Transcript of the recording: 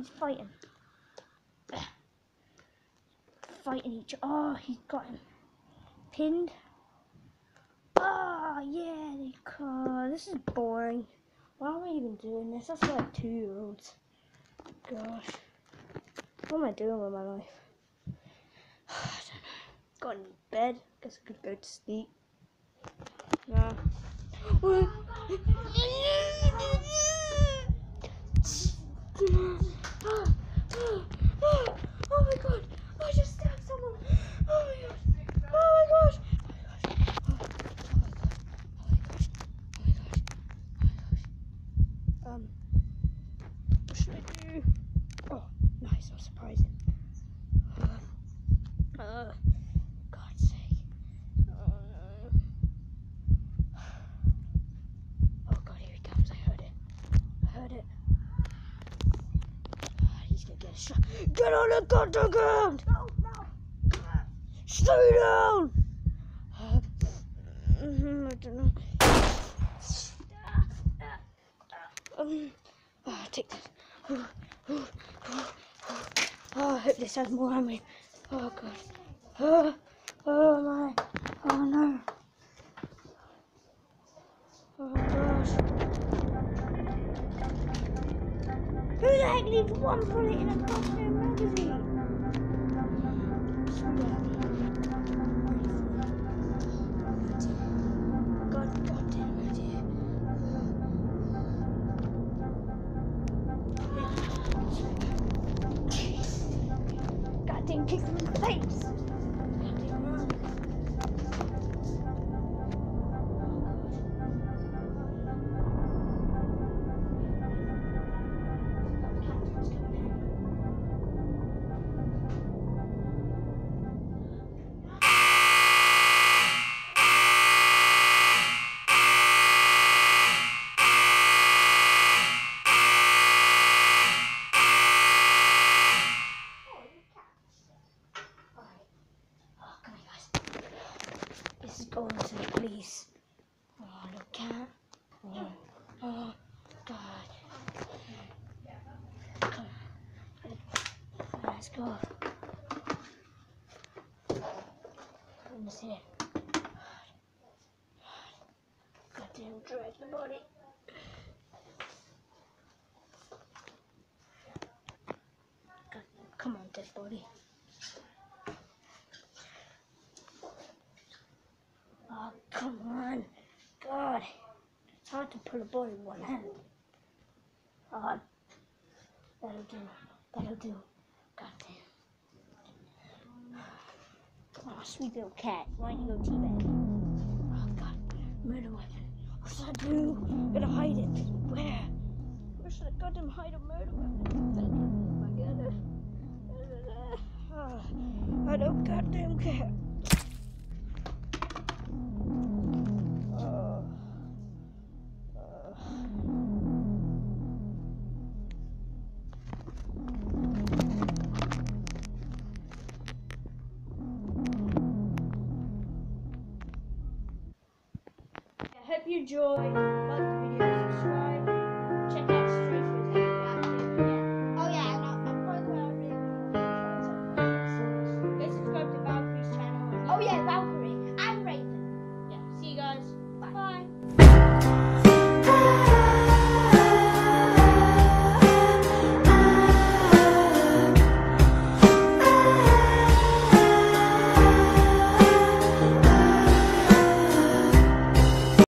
He's fighting. Fighting each. Oh, he's got him pinned. Oh yeah, they call. This is boring. Why am I even doing this? That's like two year olds. Gosh, what am I doing with my life? I don't know. Got in bed. Guess I could go to sleep. Yeah. Oh my god! I just stabbed someone! Oh my gosh! Oh my gosh! Oh my gosh! Oh my gosh! Oh my gosh! Oh my gosh! Um, what should I do? Oh, nice! I'm surprising. Uh, uh, God's sake! Oh no! Oh god, here he comes! I heard it. I heard it. Ah, He's gonna get. On the goddamn ground! No, no. Stay down! Uh, I don't know. Um, oh, take this. Oh, oh, oh, oh, I hope this has more ammo. Oh god. Oh, oh my. Oh no. Oh Who the heck leaves one bullet in a goddamn magazine? Goddamn kick him in the face. Police. Oh, look cat. Oh, oh, God. Come on. Let's go. Let me see. Goddamn, drag the body. Come on, dead body. Oh, come on. God. It's hard pull a body with one hand. Oh, that'll do. That'll do. God damn. Oh, sweet little cat. Why don't you go teabag? Oh, God. Murder weapon. What should I do? I'm gonna hide it. Where? Where should I goddamn hide a murder weapon? I gotta. Oh, I don't goddamn care. hope you enjoyed. Like the video, subscribe. Check out Strangers. Yeah. Oh yeah, and I'm Go subscribe to Valkyrie's channel. Oh yeah, Valkyrie and Raven. Yeah. See you guys. Bye. Bye.